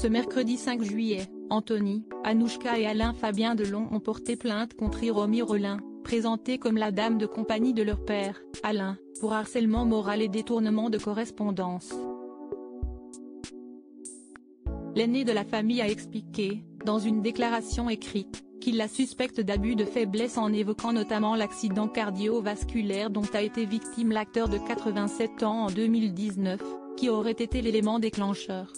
Ce mercredi 5 juillet, Anthony, Anouchka et Alain Fabien Delon ont porté plainte contre Hiromi Rollin, présentée comme la dame de compagnie de leur père, Alain, pour harcèlement moral et détournement de correspondance. L'aîné de la famille a expliqué, dans une déclaration écrite, qu'il la suspecte d'abus de faiblesse en évoquant notamment l'accident cardiovasculaire dont a été victime l'acteur de 87 ans en 2019, qui aurait été l'élément déclencheur.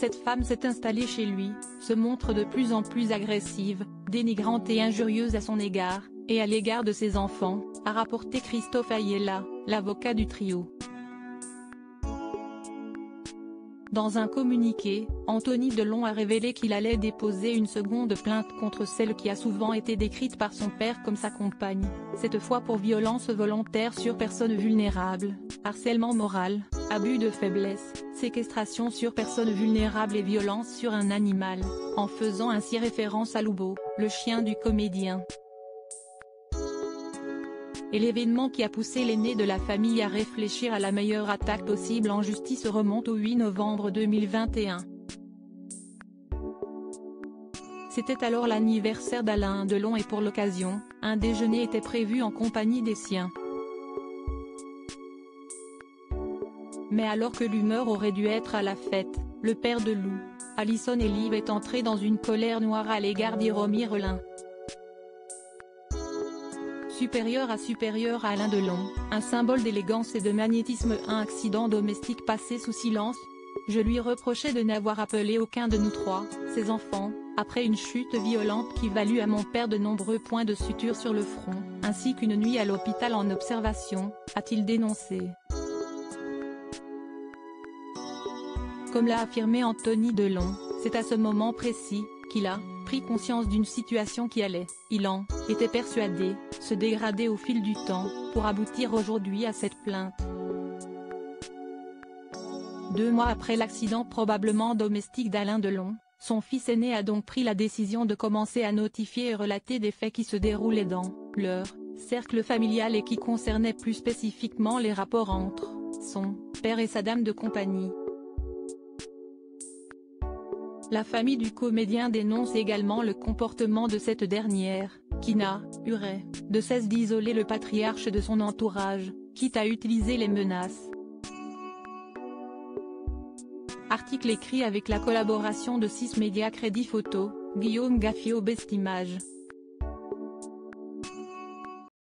Cette femme s'est installée chez lui, se montre de plus en plus agressive, dénigrante et injurieuse à son égard, et à l'égard de ses enfants, a rapporté Christophe Ayella, l'avocat du trio. Dans un communiqué, Anthony Delon a révélé qu'il allait déposer une seconde plainte contre celle qui a souvent été décrite par son père comme sa compagne, cette fois pour violence volontaire sur personne vulnérable, harcèlement moral, abus de faiblesse, séquestration sur personne vulnérable et violence sur un animal, en faisant ainsi référence à Loubo, le chien du comédien et l'événement qui a poussé l'aîné de la famille à réfléchir à la meilleure attaque possible en justice remonte au 8 novembre 2021. C'était alors l'anniversaire d'Alain Delon et pour l'occasion, un déjeuner était prévu en compagnie des siens. Mais alors que l'humeur aurait dû être à la fête, le père de Lou, Alison Liv est entré dans une colère noire à l'égard d'Iromi Relin supérieur à supérieur à Alain Delon, un symbole d'élégance et de magnétisme un accident domestique passé sous silence. Je lui reprochais de n'avoir appelé aucun de nous trois, ses enfants, après une chute violente qui valut à mon père de nombreux points de suture sur le front, ainsi qu'une nuit à l'hôpital en observation, a-t-il dénoncé. Comme l'a affirmé Anthony Delon, c'est à ce moment précis, qu'il a pris conscience d'une situation qui allait, il en était persuadé, se dégrader au fil du temps, pour aboutir aujourd'hui à cette plainte. Deux mois après l'accident probablement domestique d'Alain Delon, son fils aîné a donc pris la décision de commencer à notifier et relater des faits qui se déroulaient dans leur cercle familial et qui concernaient plus spécifiquement les rapports entre son père et sa dame de compagnie. La famille du comédien dénonce également le comportement de cette dernière, qui n'a, Uray, de cesse d'isoler le patriarche de son entourage, quitte à utiliser les menaces. Article écrit avec la collaboration de 6 médias Crédit Photo, Guillaume Gaffio Bestimage.